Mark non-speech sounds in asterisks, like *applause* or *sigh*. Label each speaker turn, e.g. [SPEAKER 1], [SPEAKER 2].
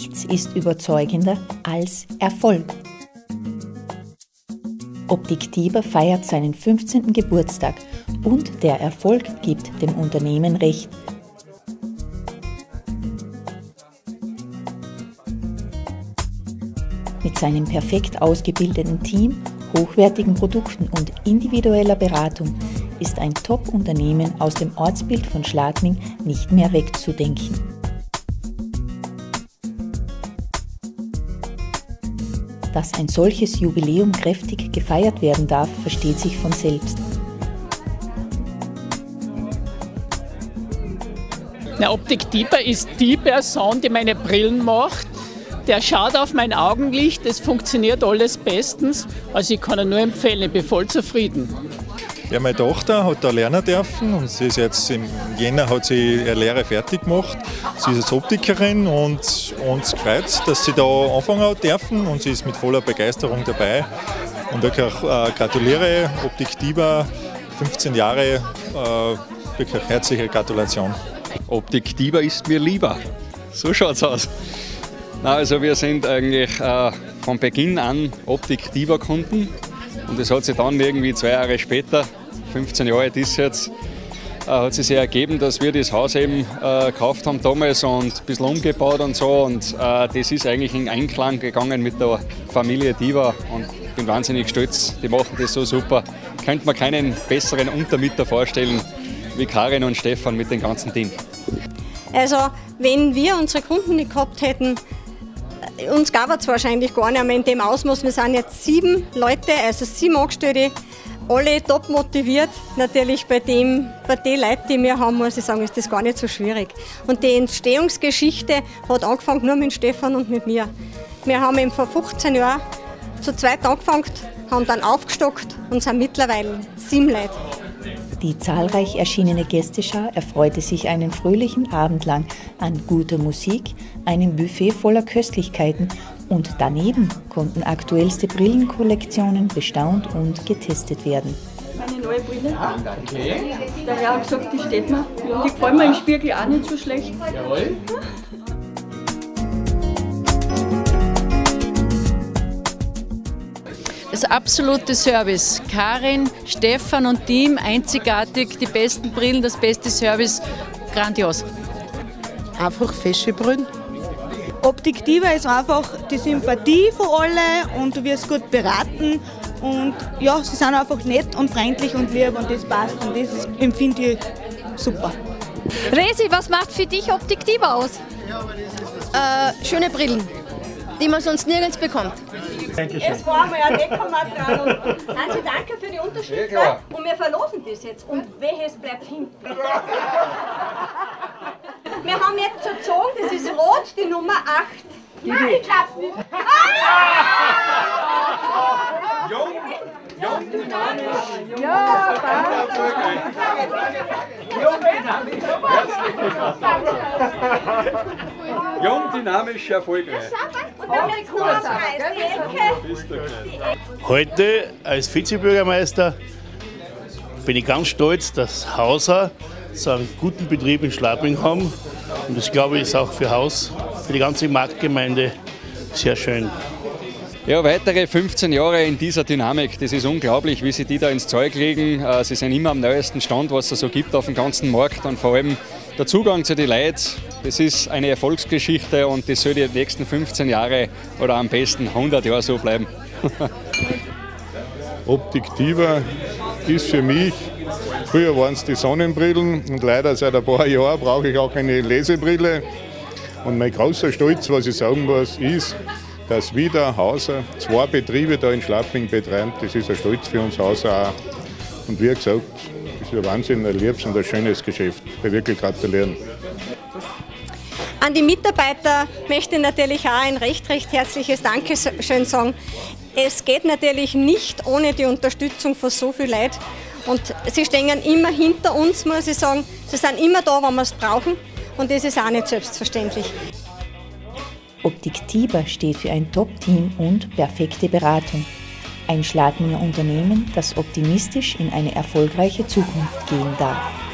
[SPEAKER 1] Nichts ist überzeugender als Erfolg. Optik feiert seinen 15. Geburtstag und der Erfolg gibt dem Unternehmen recht. Mit seinem perfekt ausgebildeten Team, hochwertigen Produkten und individueller Beratung ist ein Top-Unternehmen aus dem Ortsbild von Schladming nicht mehr wegzudenken. Dass ein solches Jubiläum kräftig gefeiert werden darf, versteht sich von selbst.
[SPEAKER 2] Der Optik-Deeper ist die Person, die meine Brillen macht. Der schaut auf mein Augenlicht, es funktioniert alles bestens. Also ich kann ihn nur empfehlen, ich bin voll zufrieden.
[SPEAKER 3] Ja, meine Tochter hat da lernen dürfen und sie ist jetzt im Jänner hat sie ihre Lehre fertig gemacht. Sie ist jetzt Optikerin und uns freut dass sie da anfangen hat dürfen und sie ist mit voller Begeisterung dabei. Und wirklich äh, gratuliere Optik Diva, 15 Jahre, äh, wirklich herzliche Gratulation.
[SPEAKER 4] Optik Diva ist mir lieber. So schaut's aus. Na, also wir sind eigentlich äh, von Beginn an Optik Diva Kunden und es hat sich dann irgendwie zwei Jahre später 15 Jahre alt ist jetzt, äh, hat sich ergeben, dass wir das Haus eben äh, gekauft haben damals und ein bisschen umgebaut und so. Und äh, das ist eigentlich in Einklang gegangen mit der Familie Diva und ich bin wahnsinnig stolz. Die machen das so super. Könnte man keinen besseren Untermieter vorstellen wie Karin und Stefan mit dem ganzen Team.
[SPEAKER 5] Also, wenn wir unsere Kunden nicht gehabt hätten, uns gab es wahrscheinlich gar nicht mehr in dem Ausmaß. Wir sind jetzt sieben Leute, also sieben Angestellte, alle top motiviert. Natürlich bei, dem, bei den Leuten, die wir haben, muss ich sagen, ist das gar nicht so schwierig. Und die Entstehungsgeschichte hat angefangen nur mit Stefan und mit mir. Wir haben eben vor 15 Jahren zu zweit angefangen, haben dann aufgestockt und sind mittlerweile sieben Leute.
[SPEAKER 1] Die zahlreich erschienene Gästeschar erfreute sich einen fröhlichen Abend lang an guter Musik, einem Buffet voller Köstlichkeiten und daneben konnten aktuellste Brillenkollektionen bestaunt und getestet werden.
[SPEAKER 6] Meine neue Brille. Ah, danke. Der Herr hat gesagt, die steht mir. Die gefällt mir im Spiegel auch nicht so schlecht. Jawohl.
[SPEAKER 7] Das absolute Service. Karin, Stefan und Team, einzigartig, die besten Brillen, das beste Service, grandios.
[SPEAKER 8] Einfach fesche Brillen.
[SPEAKER 9] Diva ist einfach die Sympathie von allen und du wirst gut beraten und ja, sie sind einfach nett und freundlich und lieb und das passt und das empfinde ich super.
[SPEAKER 10] Resi, was macht für dich Optik Diva aus?
[SPEAKER 11] Äh, schöne Brillen, die man sonst nirgends bekommt.
[SPEAKER 5] Dankeschön. Es war mal ein Dekomaterial. Hansi, danke für die Unterschrift. Ja, und wir verlosen das jetzt. Und welches bleibt hinten? wir haben jetzt gezogen, das ist rot, die Nummer 8. Nein, ich glaub's nicht.
[SPEAKER 12] Jung, jung, dynamisch.
[SPEAKER 5] Ja,
[SPEAKER 12] Jung, dynamisch. Jung, dynamisch, erfolgreich.
[SPEAKER 13] Heute als Vizebürgermeister bin ich ganz stolz, dass Hauser so einen guten Betrieb in Schlabing haben. Und das glaube ich ist auch für Haus, für die ganze Marktgemeinde sehr schön.
[SPEAKER 4] Ja, weitere 15 Jahre in dieser Dynamik, das ist unglaublich, wie sie die da ins Zeug legen. Äh, sie sind immer am neuesten Stand, was es so gibt auf dem ganzen Markt und vor allem der Zugang zu den Leuten, das ist eine Erfolgsgeschichte und das soll die nächsten 15 Jahre oder am besten 100 Jahre so bleiben. *laughs*
[SPEAKER 14] Optik Diva ist für mich, früher waren es die Sonnenbrillen und leider seit ein paar Jahren brauche ich auch eine Lesebrille. Und mein großer Stolz, was ich sagen muss, ist, dass wieder Hauser zwei Betriebe da in Schlapping betreibt. Das ist ein Stolz für uns Hauser auch. Und wie gesagt, das ist ein Wahnsinn, ein liebes und ein schönes Geschäft. Ich will wirklich gratulieren.
[SPEAKER 5] An die Mitarbeiter möchte ich natürlich auch ein recht, recht herzliches Dankeschön sagen. Es geht natürlich nicht ohne die Unterstützung von so vielen Leuten. Und sie stehen immer hinter uns, muss ich sagen. Sie sind immer da, wenn wir es brauchen. Und das ist auch nicht selbstverständlich.
[SPEAKER 1] Optik Tiber steht für ein Top-Team und perfekte Beratung. Ein Schladminger Unternehmen, das optimistisch in eine erfolgreiche Zukunft gehen darf.